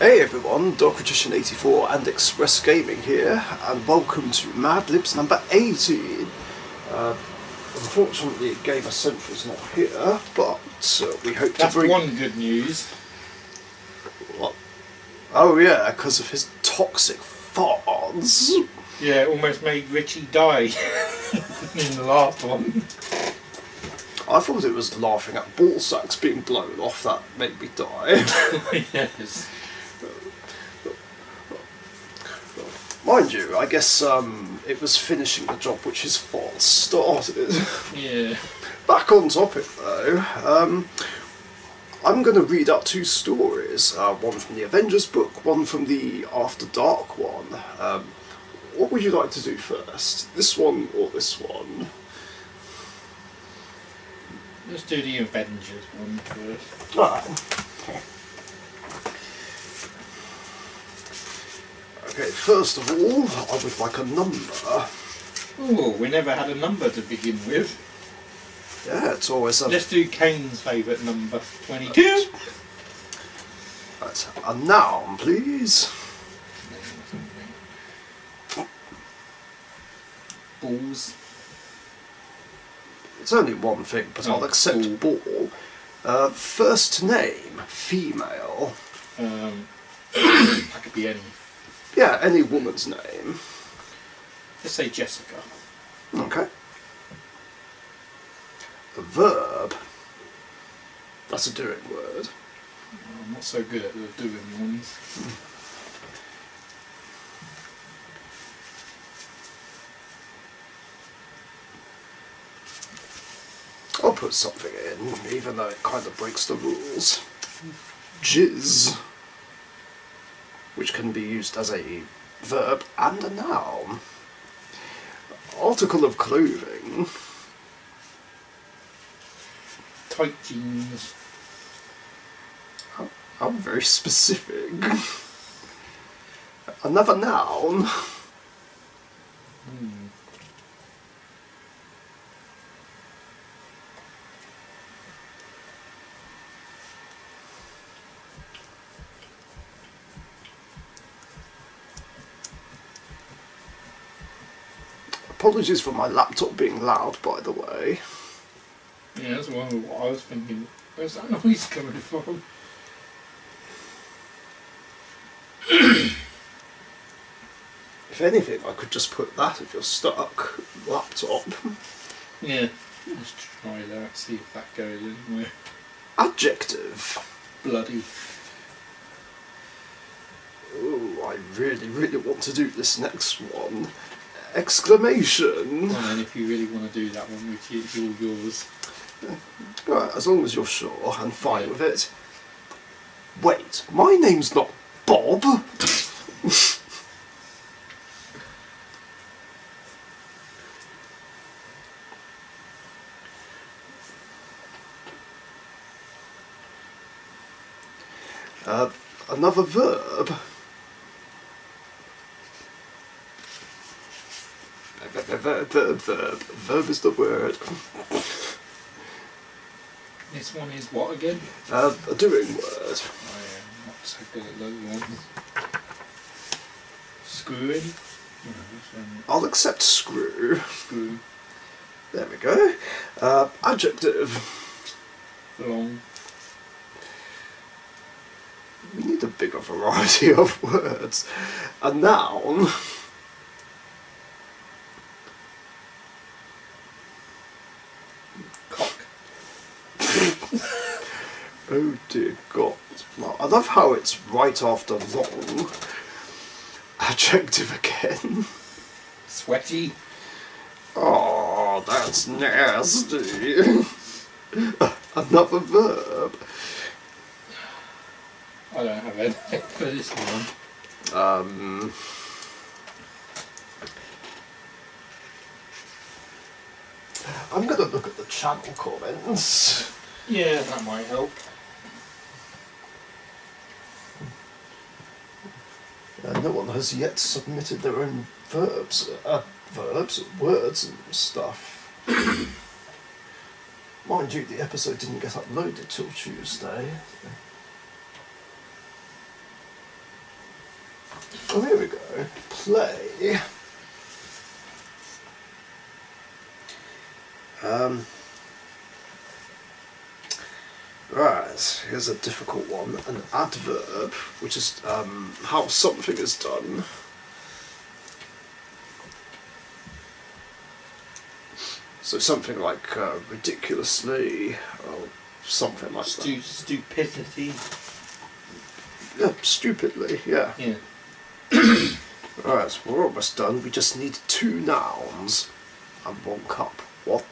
Hey everyone, DarkRichician84 and Express Gaming here, and welcome to Mad Libs number 18. Uh, unfortunately, Gamer Central's not here, but uh, we hope That's to bring. one good news. What? Oh yeah, because of his toxic farts. Yeah, it almost made Richie die in the last one. I thought it was laughing at ball sacks being blown off that made me die. yes. Mind you, I guess um, it was finishing the job which his farts started. Yeah. Back on topic though, um, I'm going to read out two stories. Uh, one from the Avengers book, one from the After Dark one. Um, what would you like to do first? This one or this one? Let's do the Avengers one first. Alright. Okay, first of all, I would like a number. Oh, we never had a number to begin with. Yeah, it's always a, Let's do Kane's favourite number, 22. right, a noun, please. Balls. It's only one thing, but I'll Oh, accept ball. Uh, first name, female. Um, that could be any. Yeah, any woman's name. Let's say Jessica. Okay. A verb. That's a doing word. I'm not so good at the doing ones. I'll put something in, even though it kind of breaks the rules. Jizz. Which can be used as a verb and a noun. Article of clothing. Tight jeans. I'm very specific. Another noun. Hmm. Apologies for my laptop being loud, by the way. Yeah, that's one of what I was thinking. Where's that noise coming from? If anything, I could just put that if you're stuck. Laptop. Yeah. Let's try that, see if that goes anywhere. Adjective. Bloody. Ooh, I really, really want to do this next one. Exclamation. And then if you really want to do that one, which is all yours. Right, as long as you're sure and fine with it. Wait, my name's not Bob. uh, another verb. Verb, verb, verb, verb. Is the word. This one is what again? Uh, a doing word. I am not so good at those ones. Screwing? No, um, I'll accept screw. screw. There we go. Uh, adjective. Long. We need a bigger variety of words. A noun. Cock. Oh dear God. Well, I love how it's right after long. Adjective again. Sweaty. Oh, that's nasty. Another verb. I don't have anything for this one. Um. I'm gonna look at the channel comments. Yeah, that might help. No one has yet submitted their own verbs, uh, verbs, words and stuff. Mind you, the episode didn't get uploaded till Tuesday. Oh, here we go. Play. Um. A difficult one. An adverb, which is um, how something is done. So something like uh, ridiculously, or something like Stu- stupidity. Yeah, stupidly, yeah. Yeah. Right, we're almost done. We just need two nouns and one cup. What?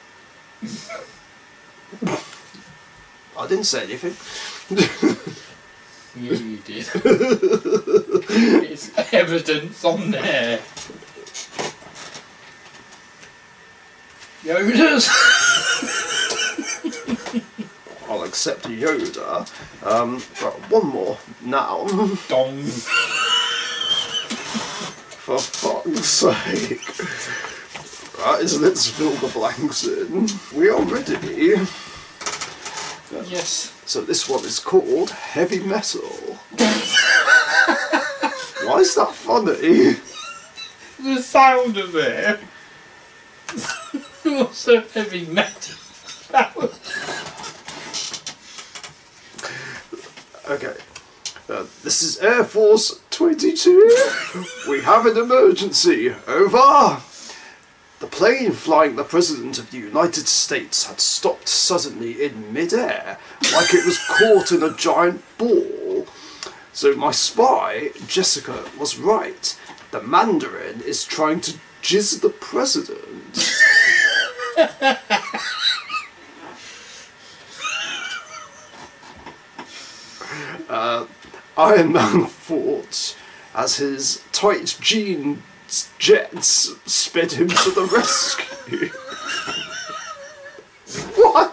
I didn't say anything. Yeah, you did. it's evidence on there. Yodas. I'll accept a Yoda. Um, right, one more noun. Dong. For fuck's sake. Right, so let's fill the blanks in. We are ready. Yes. So this one is called Heavy Metal. Why is that funny? The sound of it. What's so heavy metal? Okay. Uh, this is Air Force 22. we have an emergency. Over. Plane flying the President of the United States had stopped suddenly in midair, like it was caught in a giant ball. So my spy, Jessica, was right. The Mandarin is trying to jizz the President. Iron Man fought as his tight jeans jets sped him to the rescue. what?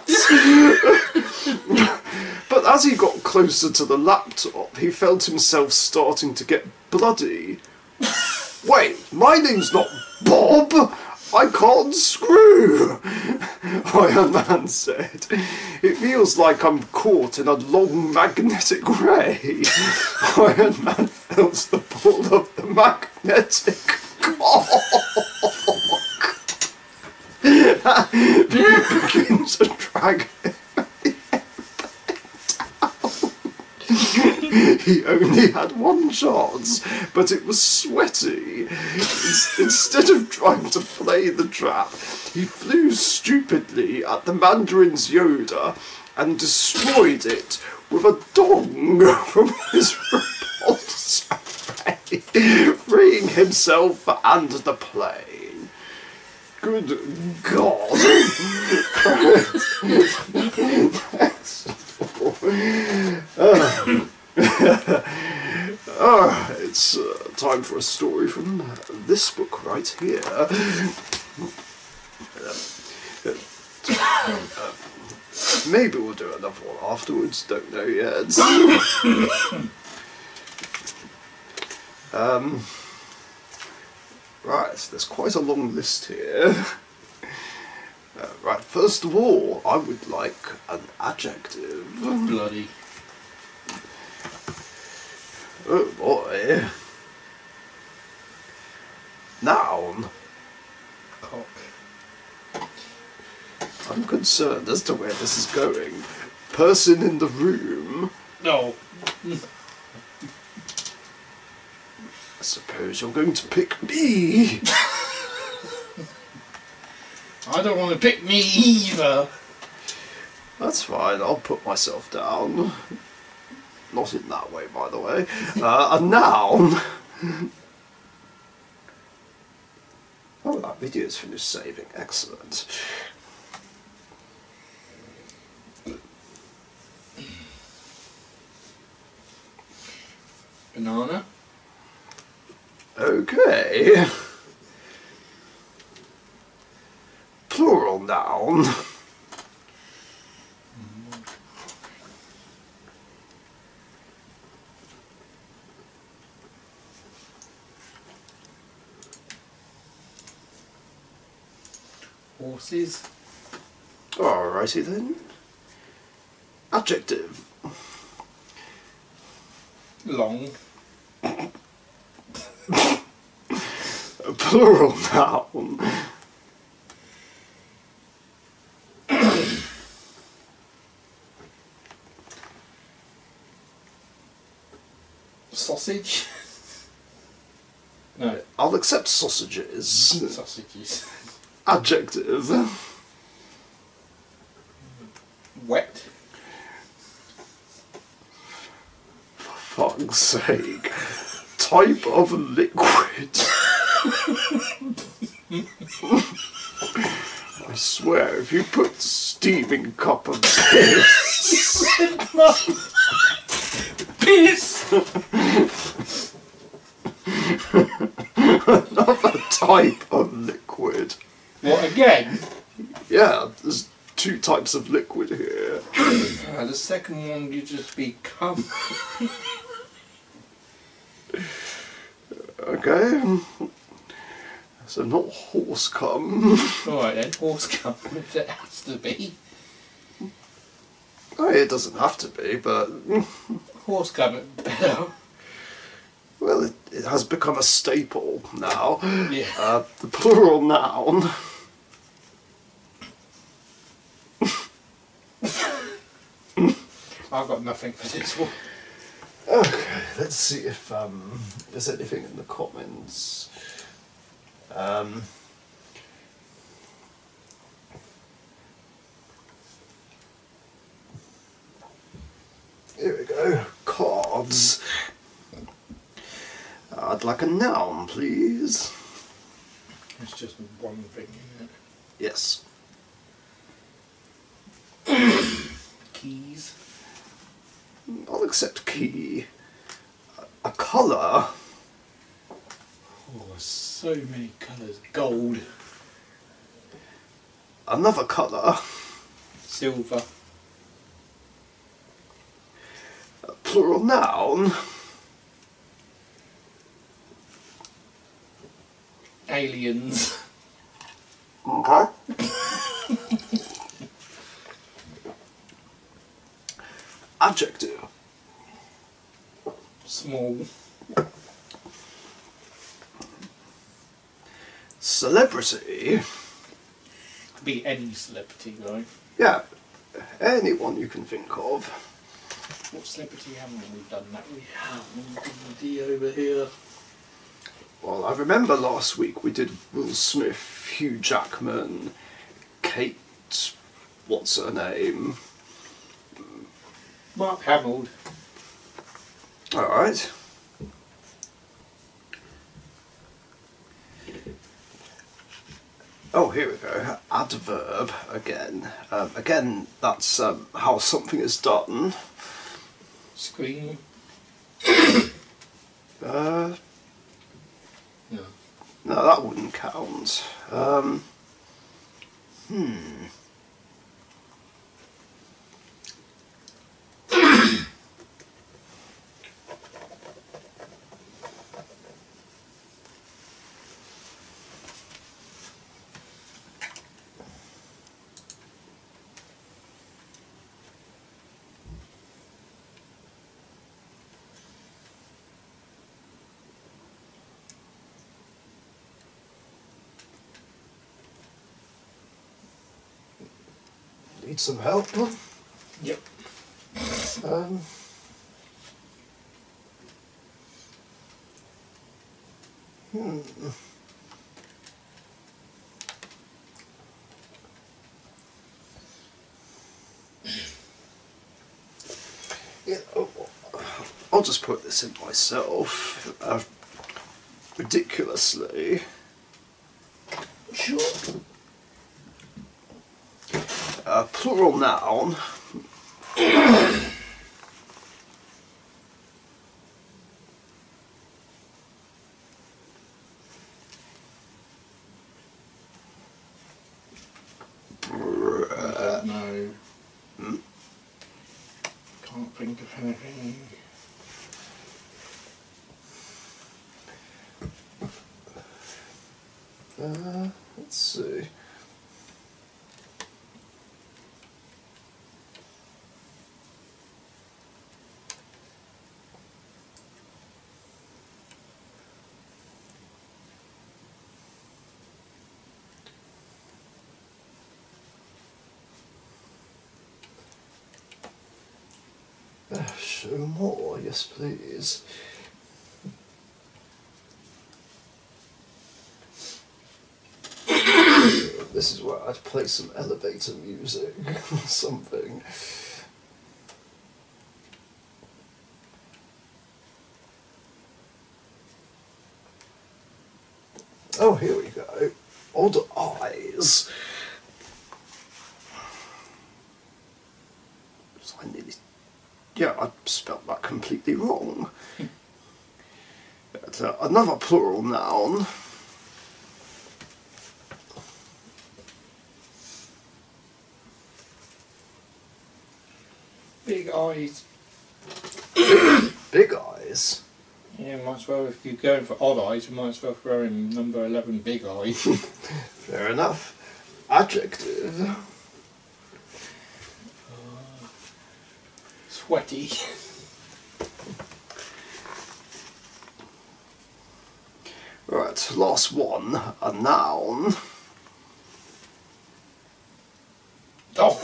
but as he got closer to the laptop, he felt himself starting to get bloody. Wait, my name's not Bob! I can't screw! Iron Man said. It feels like I'm caught in a long magnetic ray. Iron Man felt the pull of the magnetic cock. Begin to drag he only had one chance, but it was sweaty. Instead of trying to play the trap, he flew stupidly at the Mandarin's Yoda and destroyed it with a dong from his repulsor freeing himself and the plane. Good God. Ah, it's uh, time for a story from this book right here. Uh, maybe we'll do another one afterwards, don't know yet. um, right, so there's quite a long list here. Uh, right, first of all, I would like an adjective. Bloody. Oh boy. Noun. Cock. I'm concerned as to where this is going. Person in the room. No. I suppose you're going to pick me. I don't want to pick me either. That's fine, I'll put myself down. Not in that way, by the way. Uh, a noun. Oh, that video's finished saving. Excellent. Banana. Okay. Plural noun. Horses. All Alrighty then. Adjective. Long. A plural noun. Sausage. no, I'll accept sausages. sausages. Adjective. Wet. For fuck's sake. Type of liquid. I swear, if you put steaming cup of piss. Piss. Another type of liquid. What again? Yeah, there's two types of liquid here. Uh, the second one you just become. Okay. So not horse cum. Alright then, horse cum if it has to be. Oh, it doesn't have to be, but Horse cum better. well, it, it has become a staple now. Yeah. Uh, the plural noun. I've got nothing for this one. Okay, let's see if um, there's anything in the comments. Um, here we go. Cards. I'd like a noun, please. It's just one thing, isn't Yes. Keys. I'll accept key. A colour. So many colours. Gold. Another colour. Silver. A plural noun. Aliens. Okay. Adjective. Small. Celebrity. Could be any celebrity, though. Yeah, anyone you can think of. What celebrity haven't we done that? We have D over here. Well, I remember last week we did Will Smith, Hugh Jackman, Kate. What's her name? Mark Hamill. Alright. Oh, here we go. Adverb again. Um, again, that's um, how something is done. Scream. Uh, No. no, that wouldn't count. Um, hmm. Need some help? Yep. Um, hmm. Yeah, oh, I'll just put this in myself. Uh, ridiculously. Sure. Uh, plural noun. I don't. Can't think of anything. Uh, let's see. More, yes please. this is where I'd play some elevator music or something. Oh, here we go. Odd eyes. So I nearly. Yeah, I spelt that completely wrong. But, uh, another plural noun. Big eyes. Big eyes. Yeah, might as well, if you're going for odd eyes, you might as well throw in number 11 big eyes. Fair enough. Adjective. Sweaty. Right, last one. A noun. Oh,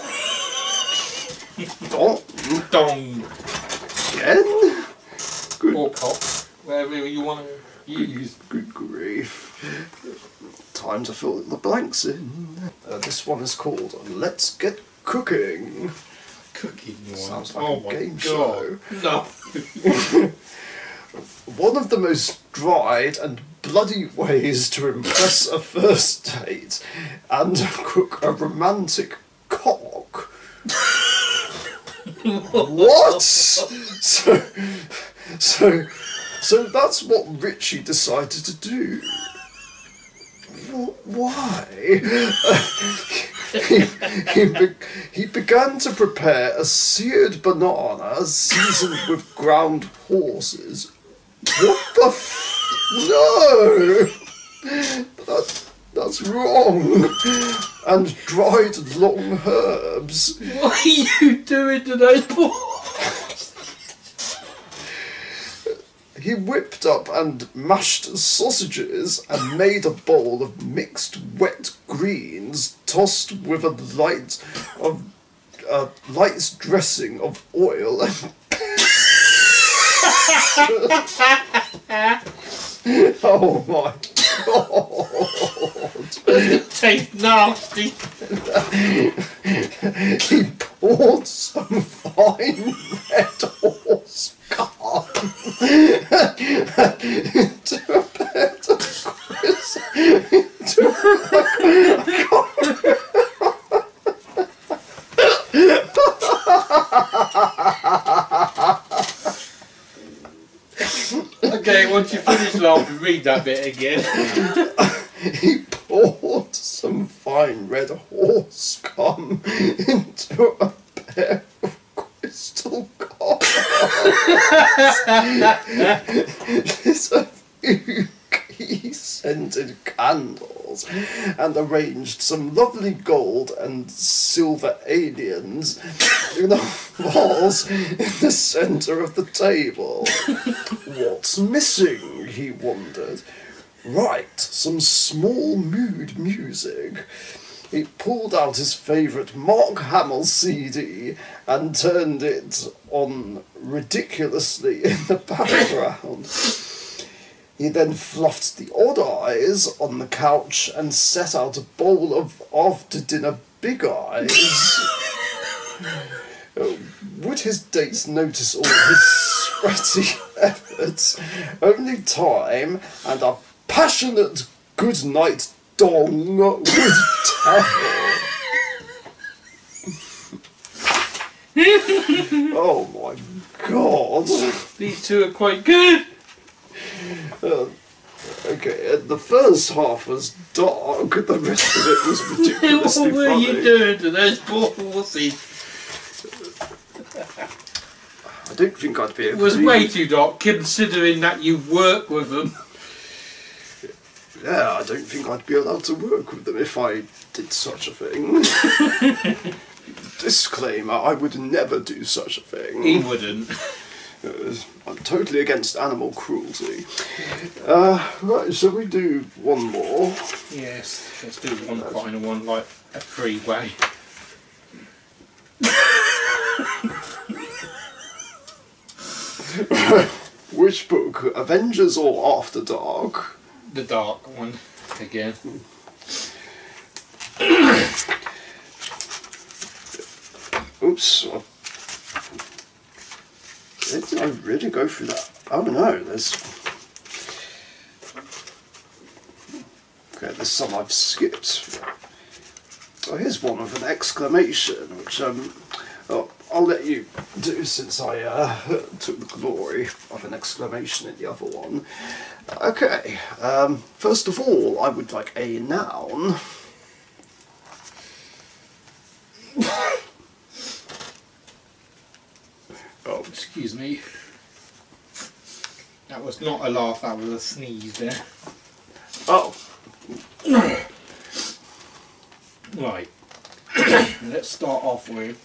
Dong. dong. Again? Good, Or cock. Whatever you want to use. good grief. Time to fill the blanks in. Uh, this one is called Let's Get Cooking. Sounds like oh a game God. show. No. One of the most dried and bloody ways to impress a first date and cook a romantic cock. what? So, so, so that's what Richie decided to do. Why? he, he, be- he began to prepare a seared banana seasoned with ground horses. What the f- No! That, that's wrong. And dried long herbs. What are you doing to those? He whipped up and mashed sausages and made a bowl of mixed wet greens tossed with a light of a light dressing of oil and Oh my god! Tastes nasty. He poured some fine red horse of grist. Into Okay, once you finish laughing, read that bit again. He poured some fine red horse cum into a pair of crystal cards. There's a scented candles and arranged some lovely gold and silver aliens in the vase in the centre of the table. What's missing? he wondered. Right, some small mood music. He pulled out his favourite Mark Hamill CD and turned it on ridiculously in the background. He then fluffed the odd eyes on the couch and set out a bowl of after dinner big eyes. Would his dates notice all his sweaty efforts? Only time and a passionate good night dong would tell. oh my god. These two are quite good. Uh, okay, uh, the first half was dark, the rest of it was ridiculously what were funny. you doing to those poor horses? I don't think I'd be able It was to. way too dark, considering that you work with them. Yeah, I don't think I'd be allowed to work with them if I did such a thing. Disclaimer, I would never do such a thing. He wouldn't. I'm totally against animal cruelty. Uh, right, shall we do one more? Yes, let's do one final one, like a three-way. Which book? Avengers or After Dark? The dark one again. Oops. Did I really go through that? Oh no, there's. Okay, there's some I've skipped. Oh, here's one with an exclamation, which um, oh, I'll let you do since I uh, took the glory of an exclamation in the other one. Okay, um, first of all, I would like a noun. Oh, excuse me. That was not a laugh, that was a sneeze there. Oh, Right. Let's start off with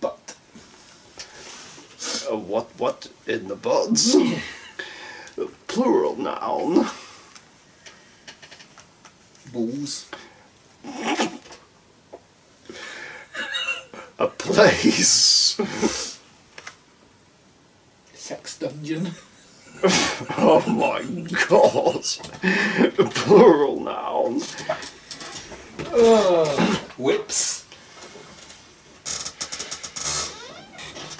butt. uh, what? What in the buds? Plural noun. Balls. A place. Sex dungeon. Oh my god. Plural noun. Whips.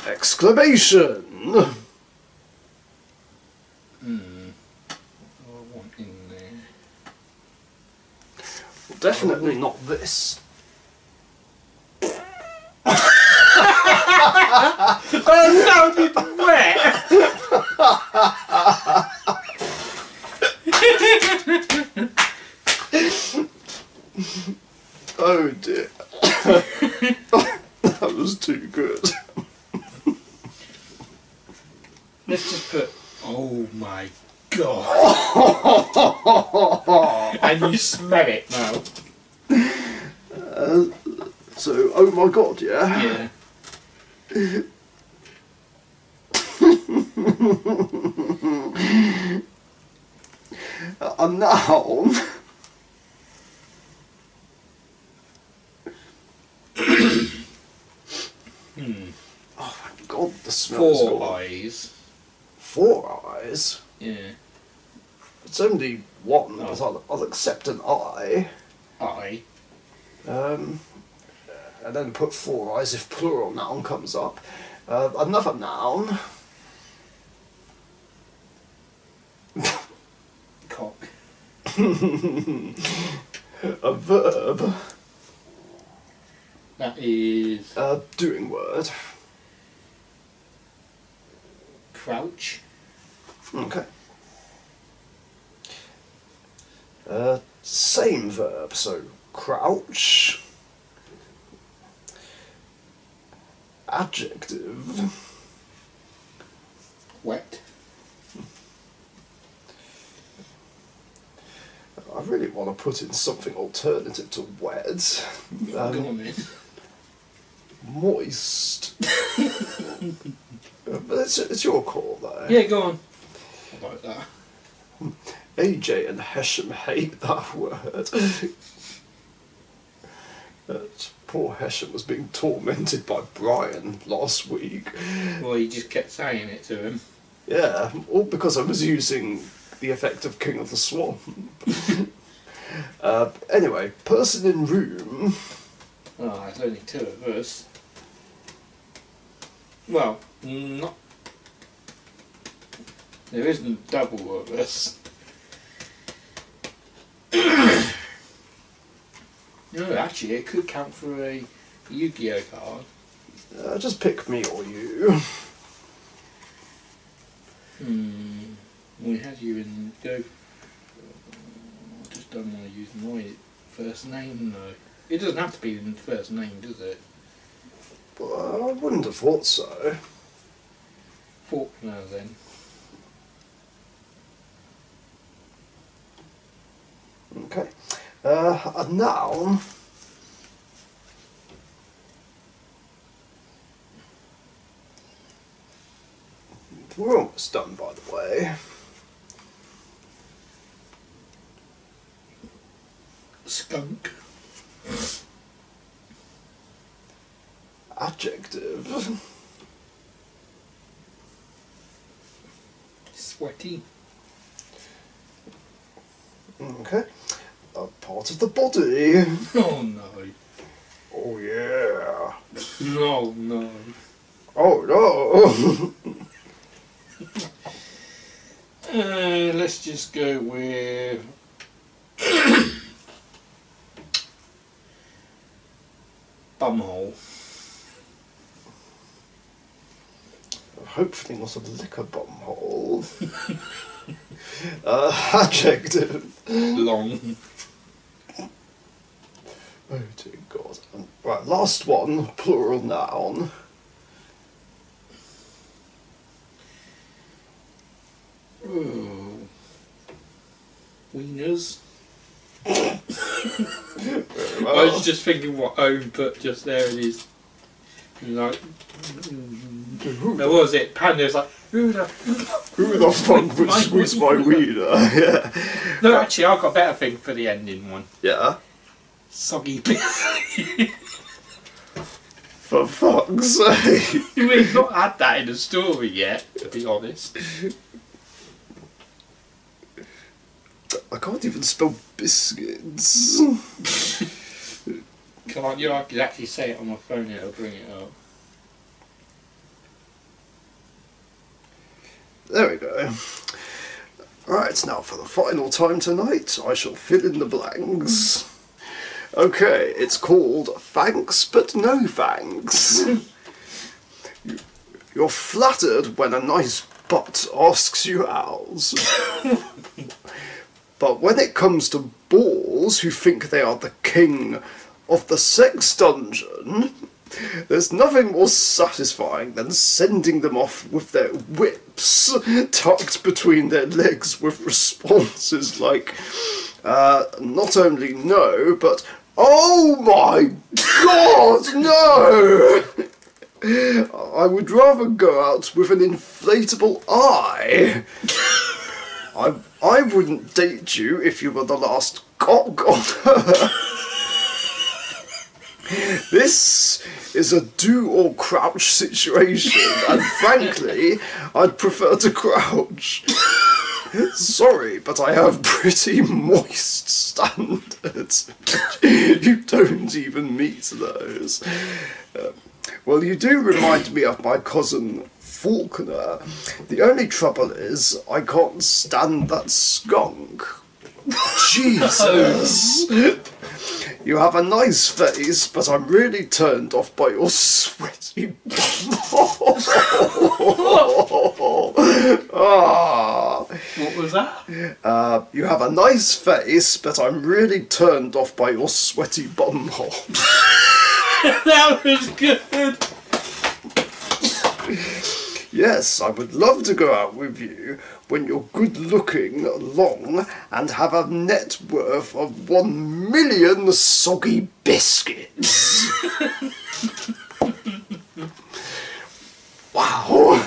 Exclamation. Hmm. I want in there. Definitely not this. Oh no, it's wet! Oh dear. that was too good. Let's just put. Oh my god. and you smell it now. Uh, so, oh my god, yeah? Yeah. A noun. Hmm. Oh my god, the smell is Four eyes. Four eyes? Yeah. It's only one, Oh. but I'll, I'll accept an eye. Eye. Um, and then put four eyes if plural noun comes up. Uh, another noun. A verb. That is A doing word. crouch. Okay. Uh, same verb, so crouch. Adjective. Wet. I really want to put in something alternative to wet. Go Um, on then. moist. But it's, it's your call, though. Yeah, go on. I like that. AJ and Hesham hate that word. That poor Hesham was being tormented by Brian last week. Well, you just kept saying it to him. Yeah, all because I was using the effect of King of the Swamp. uh, anyway, person in room. Oh, there's only two of us. Well, not. There isn't double of us. no, actually, it could count for a Yu-Gi-Oh card. Uh, just pick me or you. Hmm. We had you in go. I just don't want to use my first name though. It doesn't have to be in the first name, does it? Well, I wouldn't have thought so. Faulkner then. Okay. Uh, a noun. We're almost done, by the way. Skunk. adjective. Sweaty. Okay. A part of the body. Oh no. Oh yeah. No, no. Oh no. Uh, let's just go with. Bumhole. Hopefully not a liquor bomb hole. uh, adjective. Long. Oh dear God. Right, last one. Plural noun. Oh. Wieners. Very I was just thinking what own put just there it is. Like, what was it? Panda's like, who the Who the fuck would My squeeze my wiener. yeah. No, actually, I've got a better thing for the ending one. Yeah. Soggy biscuit. For fuck's sake. We've not had that in the story yet, to be honest. I can't even spell biscuits. Can't you? I could actually say it on my phone. It'll bring it up. There we go. Right, now for the final time tonight, I shall fill in the blanks. Okay, it's called Thanks But No Thanks. You- You're flattered when a nice butt asks you out. but when it comes to balls who think they are the king of the sex dungeon, there's nothing more satisfying than sending them off with their whips tucked between their legs with responses like, uh, not only no, but oh my god, no! I would rather go out with an inflatable eye. I, I wouldn't date you if you were the last cock on earth. This is a do or crouch situation, and frankly, I'd prefer to crouch. Sorry, but I have pretty moist standards. you don't even meet those. Uh, well, you do remind me of my cousin Faulkner. The only trouble is, I can't stand that skunk. Jesus! You have a nice face, but I'm really turned off by your sweaty. ah, What was that? uh, you have a nice face, but I'm really turned off by your sweaty bumhole. that was good. Yes, I would love to go out with you when you're good looking, long, and have a net worth of one million soggy biscuits. wow.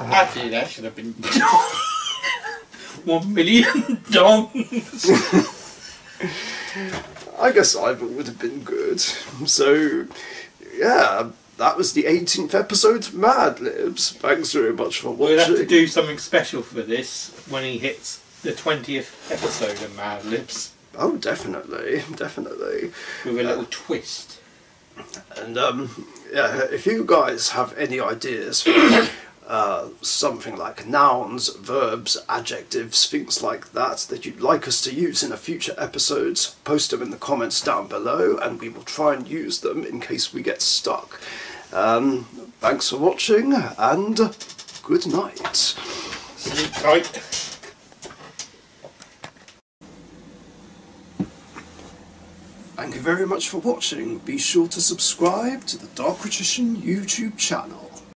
Actually, that should have been one million dongs. I guess either would have been good. So, yeah, that was the 18th episode of Mad Libs. Thanks very much for watching. We'll have to do something special for this when he hits the twentieth episode of Mad Libs Oh, definitely, definitely. with a little twist. And um, yeah, if you guys have any ideas for uh, something like nouns, verbs, adjectives, things like that that you'd like us to use in a future episodes, post them in the comments down below, and we will try and use them in case we get stuck. Um, thanks for watching, and good night. Sleep tight. Thank you very much for watching. Be sure to subscribe to the Dark Richician YouTube channel.